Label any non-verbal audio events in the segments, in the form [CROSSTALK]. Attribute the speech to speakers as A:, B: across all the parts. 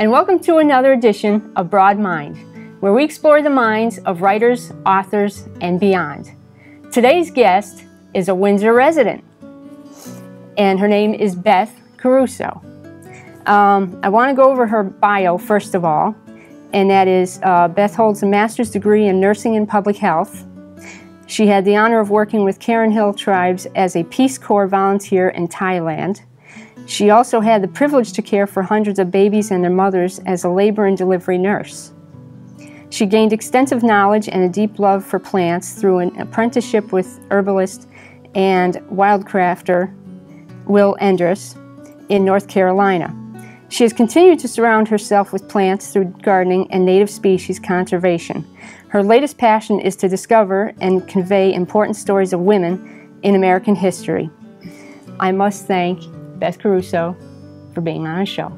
A: and welcome to another edition of Broad Mind, where we explore the minds of writers, authors, and beyond. Today's guest is a Windsor resident, and her name is Beth Caruso. Um, I want to go over her bio first of all, and that is uh, Beth holds a master's degree in nursing and public health. She had the honor of working with Karen Hill tribes as a Peace Corps volunteer in Thailand. She also had the privilege to care for hundreds of babies and their mothers as a labor and delivery nurse. She gained extensive knowledge and a deep love for plants through an apprenticeship with herbalist and wildcrafter Will Endress in North Carolina. She has continued to surround herself with plants through gardening and native species conservation. Her latest passion is to discover and convey important stories of women in American history. I must thank Beth Caruso for being on our show.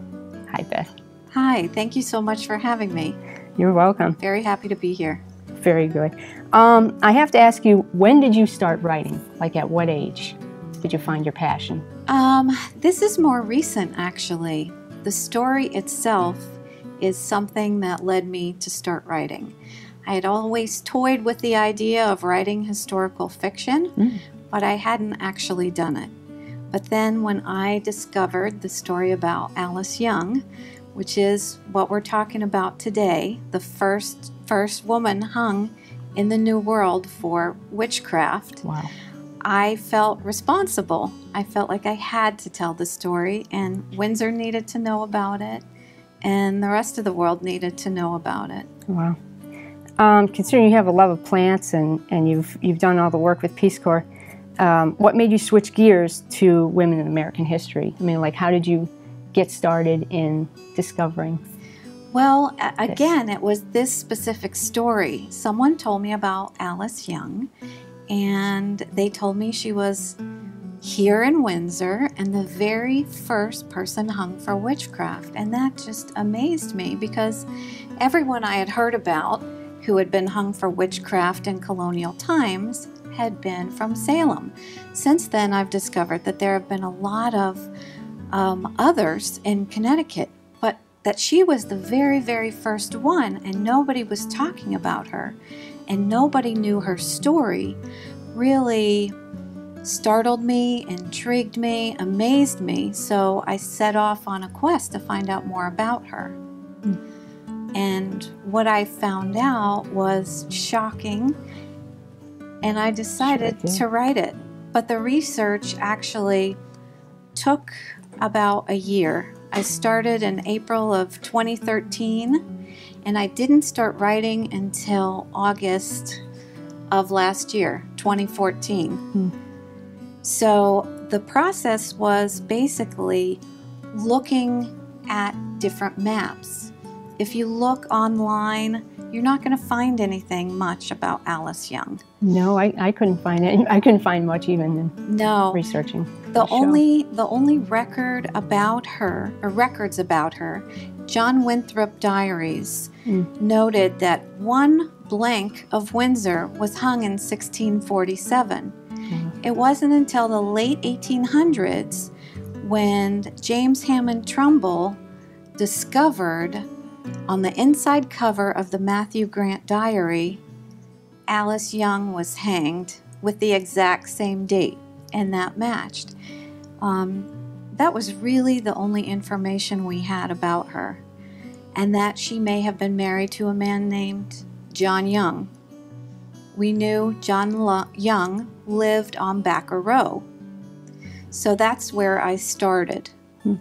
A: Hi, Beth.
B: Hi, thank you so much for having me.
A: You're welcome.
B: Very happy to be here.
A: Very good. Um, I have to ask you, when did you start writing? Like at what age did you find your passion?
B: Um, this is more recent, actually. The story itself is something that led me to start writing. I had always toyed with the idea of writing historical fiction, mm. but I hadn't actually done it. But then when I discovered the story about Alice Young, which is what we're talking about today, the first first woman hung in the New World for witchcraft.
A: Wow.
B: I felt responsible. I felt like I had to tell the story, and Windsor needed to know about it, and the rest of the world needed to know about it.
A: Wow. Um, considering you have a love of plants and, and you've, you've done all the work with Peace Corps, um, what made you switch gears to women in American history? I mean, like, how did you get started in discovering?
B: Well, again, it was this specific story. Someone told me about Alice Young, and they told me she was here in Windsor and the very first person hung for witchcraft. And that just amazed me because everyone I had heard about who had been hung for witchcraft in colonial times had been from Salem. Since then, I've discovered that there have been a lot of um, others in Connecticut, but that she was the very, very first one, and nobody was talking about her, and nobody knew her story, really startled me, intrigued me, amazed me. So I set off on a quest to find out more about her. Mm. And what I found out was shocking, and I decided sure to write it. But the research actually took about a year. I started in April of 2013, and I didn't start writing until August of last year, 2014. Hmm. So the process was basically looking at different maps if you look online, you're not going to find anything much about Alice Young.
A: No, I, I couldn't find it. I couldn't find much even in
B: no
A: researching.
B: The, the only the only record about her or records about her, John Winthrop Diaries mm. noted that one blank of Windsor was hung in 1647. Mm. It wasn't until the late 1800s when James Hammond Trumbull discovered on the inside cover of the Matthew Grant diary, Alice Young was hanged with the exact same date, and that matched. Um, that was really the only information we had about her, and that she may have been married to a man named John Young. We knew John Lo- Young lived on Backer Row, so that's where I started. Hmm.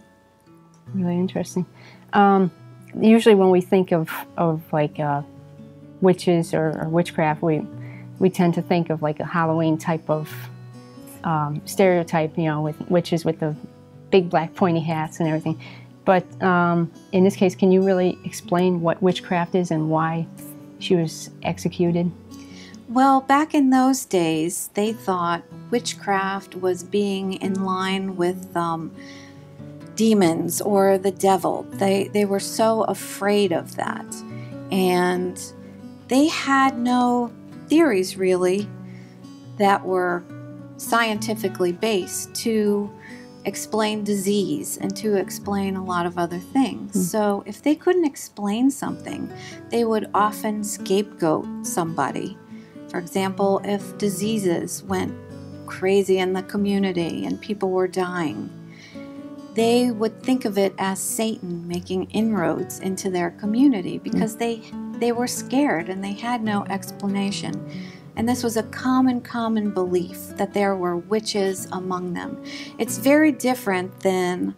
A: Really interesting. Um, usually when we think of, of like uh, witches or, or, witchcraft, we, we tend to think of like a Halloween type of um, stereotype, you know, with witches with the big black pointy hats and everything. But um, in this case, can you really explain what witchcraft is and why she was executed?
B: Well, back in those days, they thought witchcraft was being in line with um, demons or the devil. They, they were so afraid of that. And they had no theories really that were scientifically based to explain disease and to explain a lot of other things.
A: Hmm.
B: So if they couldn't explain something, they would often scapegoat somebody. For example, if diseases went crazy in the community and people were dying, they would think of it as Satan making inroads into their community because they they were scared and they had no explanation. And this was a common, common belief that there were witches among them. It's very different than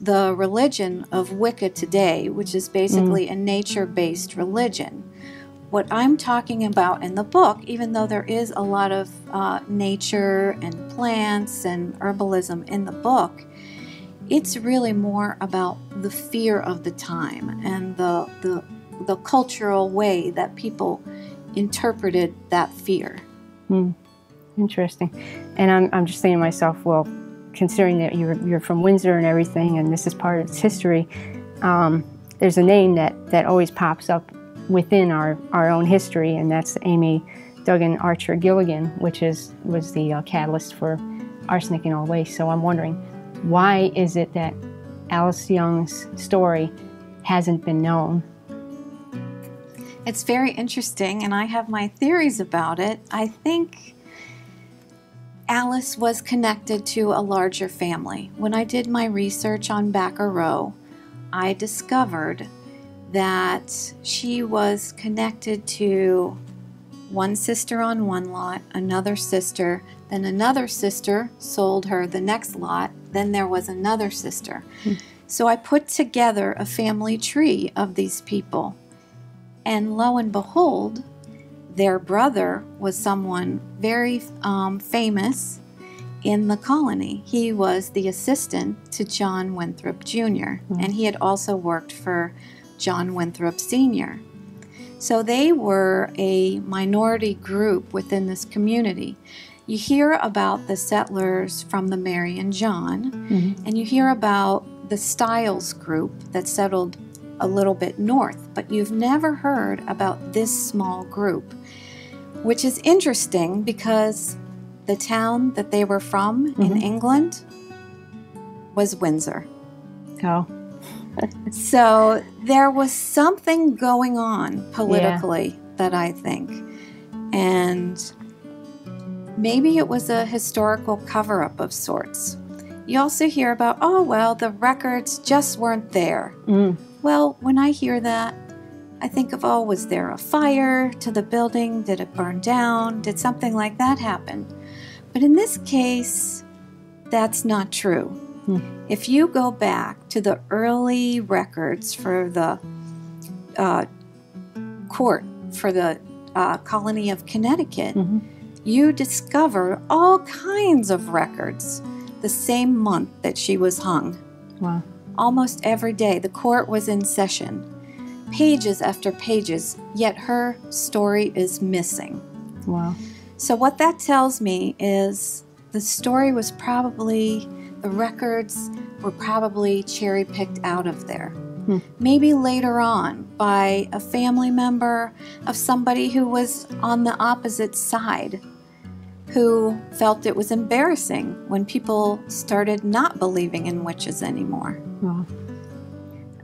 B: the religion of Wicca today, which is basically a nature based religion. What I'm talking about in the book, even though there is a lot of uh, nature and plants and herbalism in the book, it's really more about the fear of the time and the, the, the cultural way that people interpreted that fear.
A: Hmm. Interesting. And I'm, I'm just saying to myself, well, considering that you're, you're from Windsor and everything, and this is part of its history, um, there's a name that, that always pops up within our, our own history, and that's Amy Duggan Archer Gilligan, which is was the uh, catalyst for Arsenic and Old Lace. So I'm wondering, why is it that Alice Young's story hasn't been known?
B: It's very interesting, and I have my theories about it. I think Alice was connected to a larger family. When I did my research on Backer Row, I discovered that she was connected to one sister on one lot, another sister, then another sister sold her the next lot, then there was another sister.
A: Hmm.
B: So I put together a family tree of these people. And lo and behold, their brother was someone very um, famous in the colony. He was the assistant to John Winthrop Jr., and he had also worked for John Winthrop Sr. So they were a minority group within this community. You hear about the settlers from the Mary and John,
A: Mhm.
B: and you hear about the Stiles group that settled a little bit north, but you've never heard about this small group, which is interesting because the town that they were from in
A: Mhm.
B: England was Windsor.
A: Oh, [LAUGHS]
B: So there was something going on politically that I think. And maybe it was a historical cover up of sorts. You also hear about, oh, well, the records just weren't there.
A: mm,
B: Well, when I hear that, I think of, oh, was there a fire to the building? Did it burn down? Did something like that happen? But in this case, that's not true.
A: Hmm.
B: If you go back to the early records for the uh, court for the uh, colony of Connecticut,
A: mhm.
B: You discover all kinds of records the same month that she was hung
A: wow.
B: almost every day. The court was in session, pages after pages, yet her story is missing.
A: Wow.
B: So, what that tells me is the story was probably, the records were probably cherry picked out of there.
A: Hmm.
B: Maybe later on by a family member of somebody who was on the opposite side, who felt it was embarrassing when people started not believing in witches anymore.
A: Wow.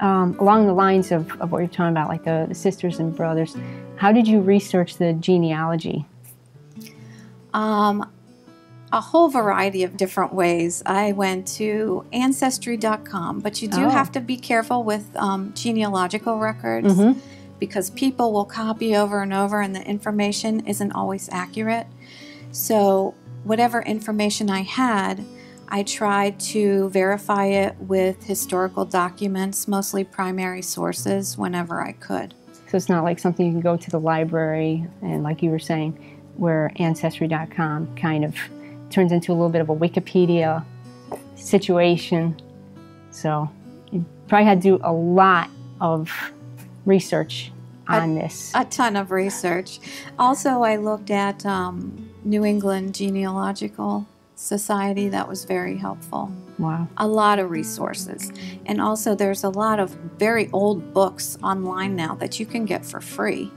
A: Um, along the lines of, of what you're talking about, like the, the sisters and brothers, how did you research the genealogy?
B: Um, a whole variety of different ways. I went to ancestry.com, but you do
A: Oh.
B: have to be careful with um, genealogical records
A: Mhm.
B: because people will copy over and over and the information isn't always accurate. So, whatever information I had, I tried to verify it with historical documents, mostly primary sources, whenever I could.
A: So it's not like something you can go to the library and, like you were saying, where Ancestry.com kind of turns into a little bit of a Wikipedia situation. So you probably had to do a lot of research on this.
B: A ton of research. Also, I looked at um, New England Genealogical Society. That was very helpful.
A: wow.
B: A lot of resources. And also, there's a lot of very old books online now that you can get for free,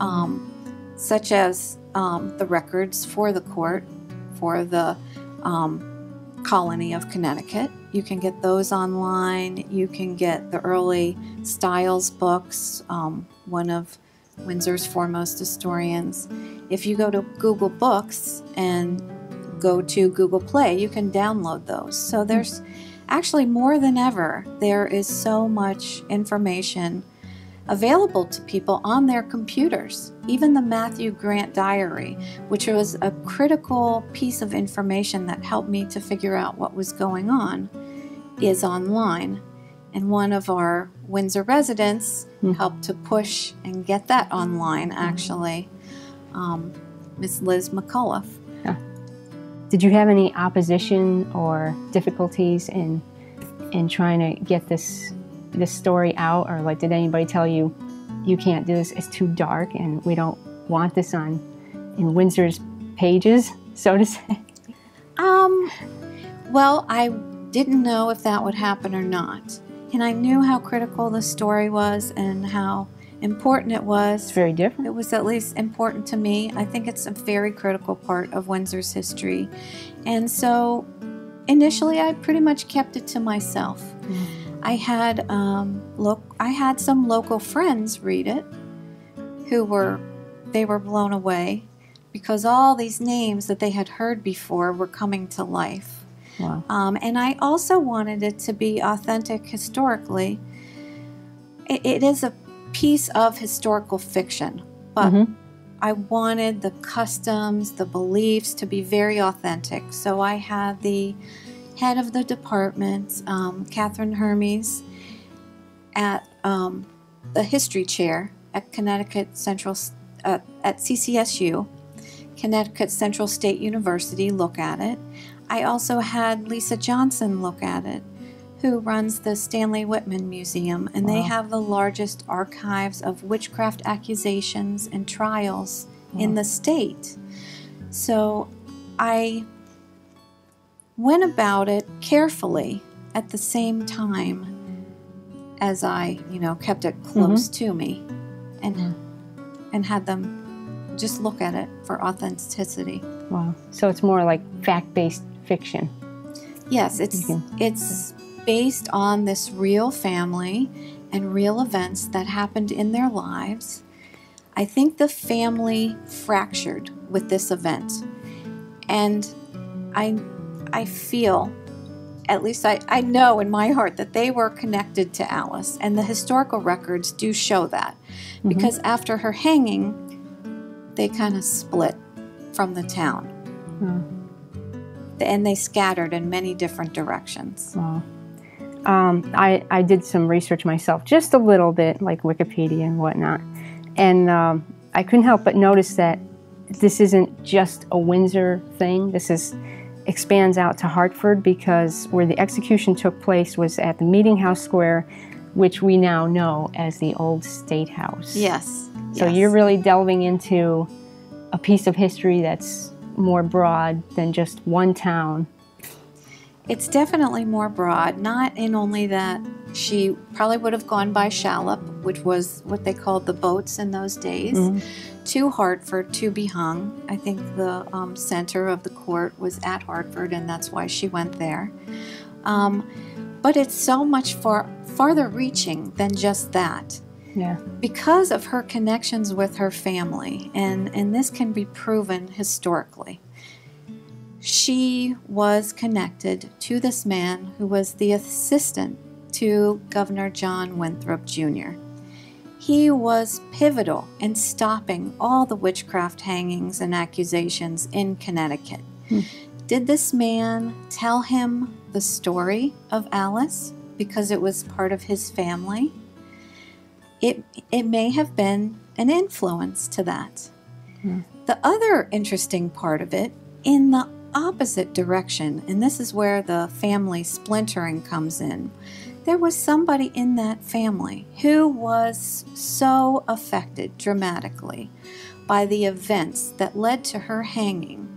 B: um, such as um, the records for the court, for the um, colony of Connecticut. You can get those online. You can get the early Stiles books, um, one of Windsor's foremost historians. If you go to Google Books and go to Google Play, you can download those. So hmm. there's actually more than ever, there is so much information available to people on their computers. Even the Matthew Grant Diary, which was a critical piece of information that helped me to figure out what was going on, is online. And one of our Windsor residents
A: Hmm.
B: helped to push and get that online, actually, um, Liz McCullough.
A: Did you have any opposition or difficulties in in trying to get this this story out, or like did anybody tell you you can't do this? It's too dark, and we don't want this on in Windsor's pages, [LAUGHS] so to say.
B: Um, well, I didn't know if that would happen or not. And I knew how critical the story was and how important it was.
A: It's very different.
B: It was at least important to me. I think it's a very critical part of Windsor's history. And so initially I pretty much kept it to myself. I had um, look I had some local friends read it who were they were blown away because all these names that they had heard before were coming to life.
A: Wow.
B: Um, and I also wanted it to be authentic historically. It, it is a piece of historical fiction, but
A: Mhm.
B: I wanted the customs, the beliefs to be very authentic. So I had the head of the department, um, Catherine Hermes, at um, the history chair at Connecticut Central uh, at CCSU, Connecticut Central State University, look at it. I also had Lisa Johnson look at it, who runs the Stanley Whitman Museum, and they have the largest archives of witchcraft accusations and trials in the state. So I went about it carefully at the same time as I, you know, kept it mm-hmm. close to me and
A: Yeah.
B: and had them just look at it for authenticity.
A: Wow. So it's more like fact-based fiction.
B: Yes, it's
A: You
B: it's based on this real family and real events that happened in their lives. I think the family fractured with this event. And I I feel at least I, I know in my heart that they were connected to Alice, and the historical records do show that. Mm-hmm. Because after her hanging, they kind of split from the town
A: Oh,
B: and they scattered in many different directions.
A: wow. Um, I, I did some research myself, just a little bit, like Wikipedia and whatnot. And um, I couldn't help but notice that this isn't just a Windsor thing. This is expands out to Hartford because where the execution took place was at the Meeting House Square, which we now know as the Old State House.
B: Yes.
A: So
B: yes.
A: you're really delving into a piece of history that's more broad than just one town.
B: It's definitely more broad, not in only that she probably would have gone by Shallop, which was what they called the boats in those days,
A: Mhm.
B: to Hartford to be hung. I think the um, center of the court was at Hartford, and that's why she went there. Um, but it's so much far farther reaching than just that.
A: Yeah.
B: because of her connections with her family, and, and this can be proven historically, she was connected to this man who was the assistant to Governor John Winthrop Jr. He was pivotal in stopping all the witchcraft hangings and accusations in Connecticut.
A: Hmm.
B: Did this man tell him the story of Alice because it was part of his family? It it may have been an influence to that.
A: Hmm.
B: The other interesting part of it, in the opposite direction, and this is where the family splintering comes in. There was somebody in that family who was so affected dramatically by the events that led to her hanging.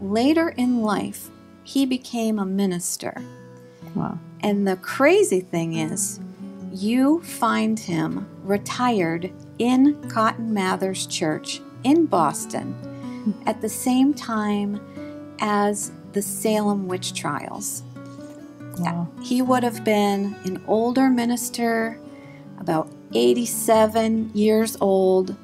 B: Later in life, he became a minister.
A: Wow.
B: And the crazy thing is, you find him retired in Cotton Mather's Church in Boston at the same time as the Salem witch trials.
A: Wow.
B: He would have been an older minister, about 87 years old.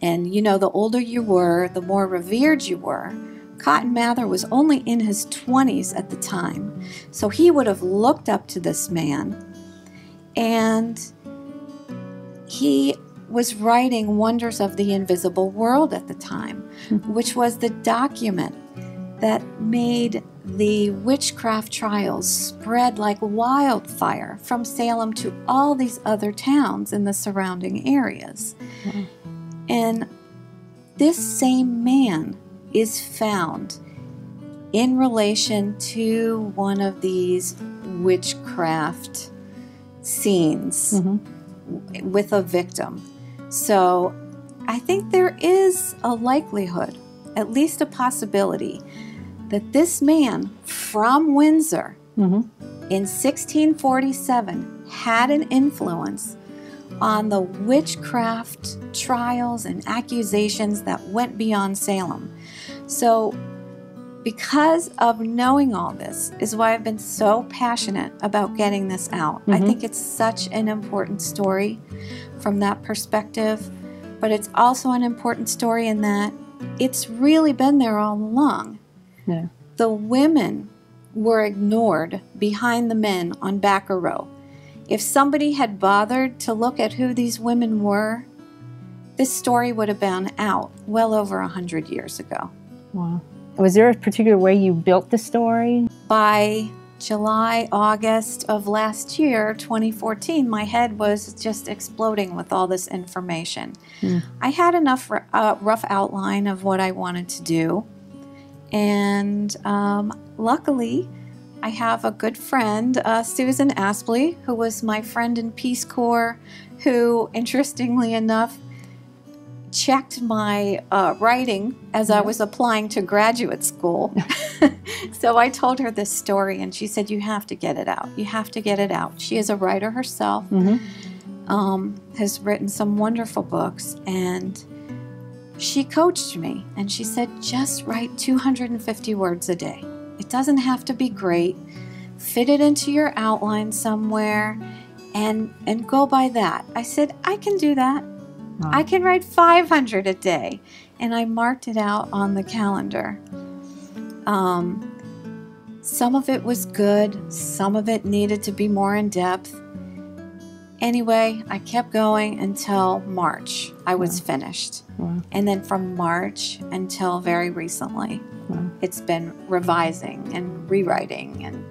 B: And you know, the older you were, the more revered you were. Cotton Mather was only in his 20s at the time. So he would have looked up to this man. And he was writing Wonders of the Invisible World at the time, hmm. which was the document that made the witchcraft trials spread like wildfire from Salem to all these other towns in the surrounding areas. Hmm. And this same man is found in relation to one of these witchcraft scenes
A: Mhm.
B: with a victim. So I think there is a likelihood, at least a possibility, that this man from Windsor
A: Mhm.
B: in 1647 had an influence on the witchcraft trials and accusations that went beyond Salem. So, because of knowing all this, is why I've been so passionate about getting this out. I
A: Mhm.
B: think it's such an important story from that perspective, but it's also an important story in that it's really been there all along
A: Yeah.
B: the women were ignored behind the men on Backer Row. If somebody had bothered to look at who these women were, this story would have been out well over a hundred years ago.
A: Wow. Was there a particular way you built the story?
B: By July, August of last year, 2014, my head was just exploding with all this information.
A: Hmm.
B: I had enough r- uh, rough outline of what I wanted to do, and um, luckily, I have a good friend, uh, Susan Aspley, who was my friend in Peace Corps, who, interestingly enough, checked my uh, writing as I was applying to graduate school. [LAUGHS] [LAUGHS] so I told her this story, and she said, You have to get it out. You have to get it out. She is a writer herself,
A: Mm-hmm.
B: um, has written some wonderful books, and she coached me and she said, Just write 250 words a day. It doesn't have to be great. Fit it into your outline somewhere and and go by that. I said, I can do that.
A: Wow.
B: I can write 500 a day. And I marked it out on the calendar. Um, some of it was good, some of it needed to be more in depth. Anyway, I kept going until March. I was finished.
A: Wow.
B: And then from March until very recently,
A: Wow.
B: it's been revising and rewriting and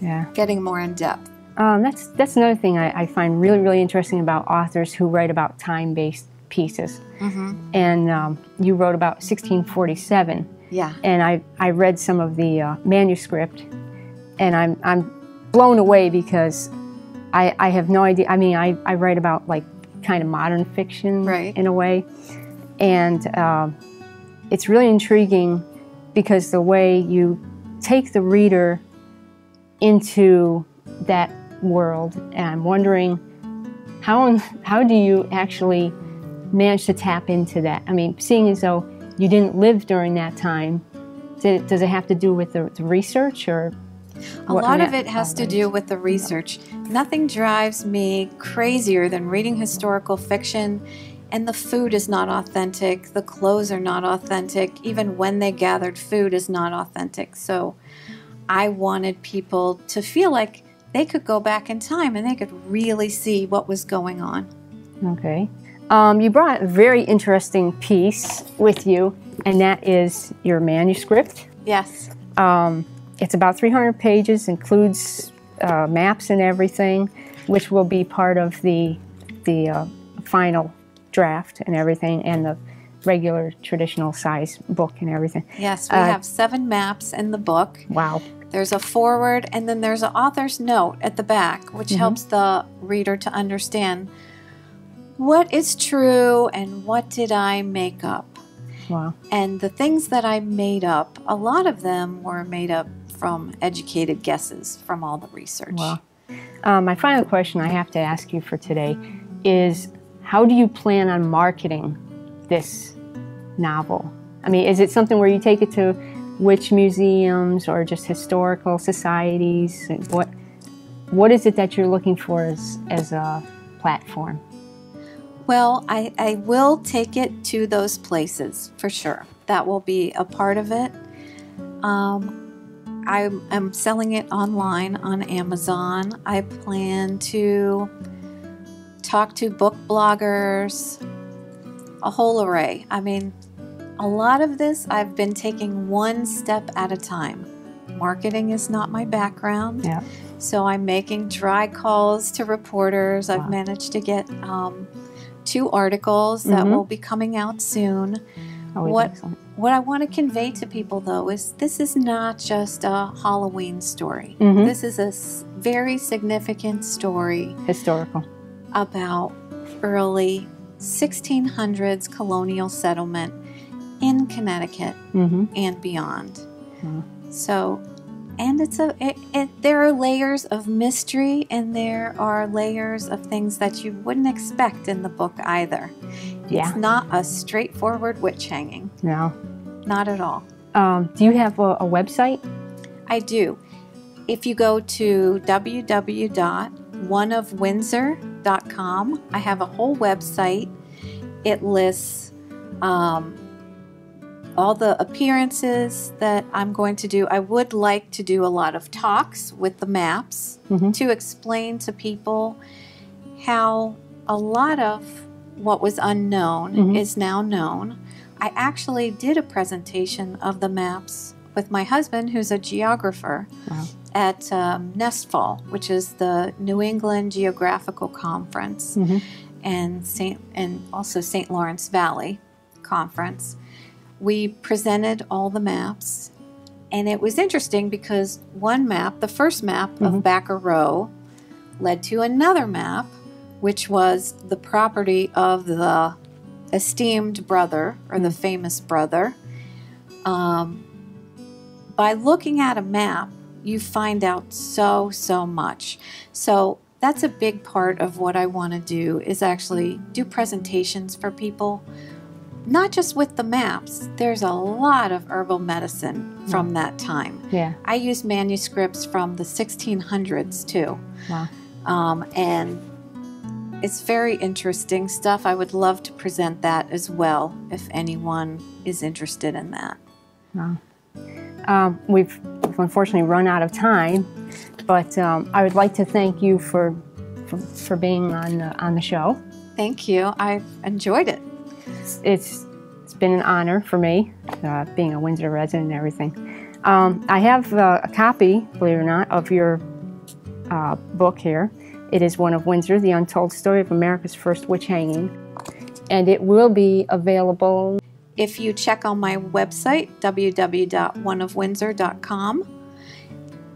A: Yeah.
B: getting more in depth.
A: Um, that's that's another thing I, I find really really interesting about authors who write about time-based pieces.
B: Mm-hmm.
A: And um, you wrote about 1647,
B: Yeah.
A: and I I read some of the uh, manuscript, and I'm I'm blown away because I I have no idea. I mean I I write about like kind of modern fiction
B: Right.
A: in a way, and um, it's really intriguing because the way you take the reader into that world, and I'm wondering how how do you actually manage to tap into that? I mean, seeing as though you didn't live during that time, did, does it have to do with the, the research or?
B: A lot of it has to do with the research. Nothing drives me crazier than reading historical fiction and the food is not authentic, the clothes are not authentic, even when they gathered food is not authentic. So I wanted people to feel like they could go back in time and they could really see what was going on.
A: Okay. Um, you brought a very interesting piece with you, and that is your manuscript.
B: Yes.
A: Um, it's about 300 pages, includes uh, maps and everything, which will be part of the the uh, final draft and everything, and the regular traditional size book and everything.
B: Yes, we
A: Uh,
B: have seven maps in the book.
A: Wow.
B: There's a forward, and then there's an author's note at the back, which
A: Mhm.
B: helps the reader to understand what is true and what did I make up.
A: Wow.
B: And the things that I made up, a lot of them were made up from educated guesses from all the research.
A: Wow. Um, my final question I have to ask you for today is how do you plan on marketing this novel? I mean, is it something where you take it to which museums or just historical societies? What what is it that you're looking for as, as a platform?
B: Well, I, I will take it to those places for sure. That will be a part of it. Um, I am selling it online on Amazon. I plan to talk to book bloggers, a whole array. I mean, a lot of this I've been taking one step at a time. Marketing is not my background.
A: Yeah.
B: So I'm making dry calls to reporters. I've managed to get um, two articles that
A: Mhm.
B: will be coming out soon.
A: Always
B: What-
A: excellent.
B: What I want to convey to people though is this is not just a Halloween story.
A: Mhm.
B: This is a very significant story
A: Historical.
B: about early 1600s colonial settlement in Connecticut
A: hmm
B: and beyond.
A: Mhm.
B: So, and it's a it, it, there are layers of mystery and there are layers of things that you wouldn't expect in the book either.
A: Yeah.
B: It's not a straightforward witch hanging,
A: No.
B: not at all.
A: Um, do you have a, a website?
B: I do. If you go to www.oneofwindsor.com, I have a whole website. It lists um, all the appearances that I'm going to do. I would like to do a lot of talks with the maps
A: Mhm.
B: to explain to people how a lot of what was unknown
A: Mhm.
B: is now known. I actually did a presentation of the maps with my husband, who's a geographer,
A: Wow.
B: at um, NESTVAL, which is the New England Geographical Conference,
A: Mhm.
B: and Saint and also St. Lawrence Valley Conference. We presented all the maps, and it was interesting because one map, the first map
A: Mhm.
B: of Backer Row, led to another map, which was the property of the esteemed brother or the famous brother. Um, by looking at a map, you find out so, so much. So that's a big part of what I want to do is actually do presentations for people, not just with the maps. There's a lot of herbal medicine from that time.
A: Yeah.
B: I use manuscripts from the 1600s too.
A: Wow.
B: Um, and it's very interesting stuff. I would love to present that as well if anyone is interested in that.
A: Wow. Um, we've, unfortunately run out of time, but um, I would like to thank you for for, for being on the, on the show.
B: Thank you. I've enjoyed it.
A: It's, it's it's been an honor for me, uh, being a Windsor resident and everything. Um, I have uh, a copy, believe it or not, of your uh, book here. It is one of Windsor, the untold story of America's first witch hanging, and it will be available.
B: If you check on my website, www.oneofwindsor.com,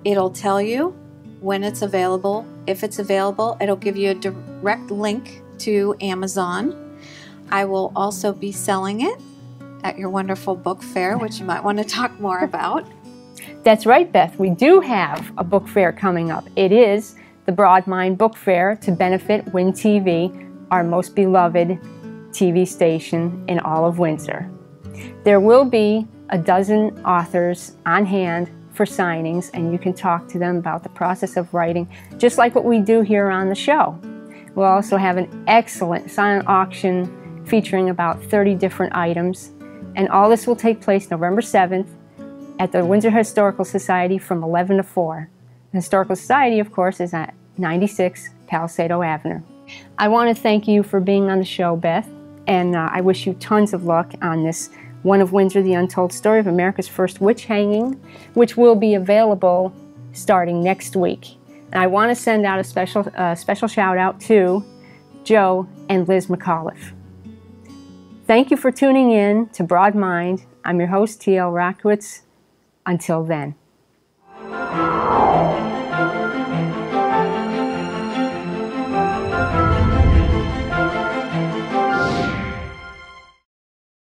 B: it'll tell you when it's available. If it's available, it'll give you a direct link to Amazon. I will also be selling it at your wonderful book fair, which you might want to talk more [LAUGHS] about.
A: That's right, Beth. We do have a book fair coming up. It is the Broadmind Book Fair to benefit WIN-TV, our most beloved TV station in all of Windsor. There will be a dozen authors on hand for signings, and you can talk to them about the process of writing, just like what we do here on the show. We'll also have an excellent silent auction featuring about 30 different items, and all this will take place November 7th at the Windsor Historical Society from 11 to 4. The Historical Society, of course, is at 96 Palisado Avenue. I want to thank you for being on the show, Beth, and uh, I wish you tons of luck on this One of Windsor, the Untold Story of America's First Witch Hanging, which will be available starting next week. And I want to send out a special, uh, special shout out to Joe and Liz McAuliffe. Thank you for tuning in to Broad Mind. I'm your host, T.L. Rotkiewicz. Until then.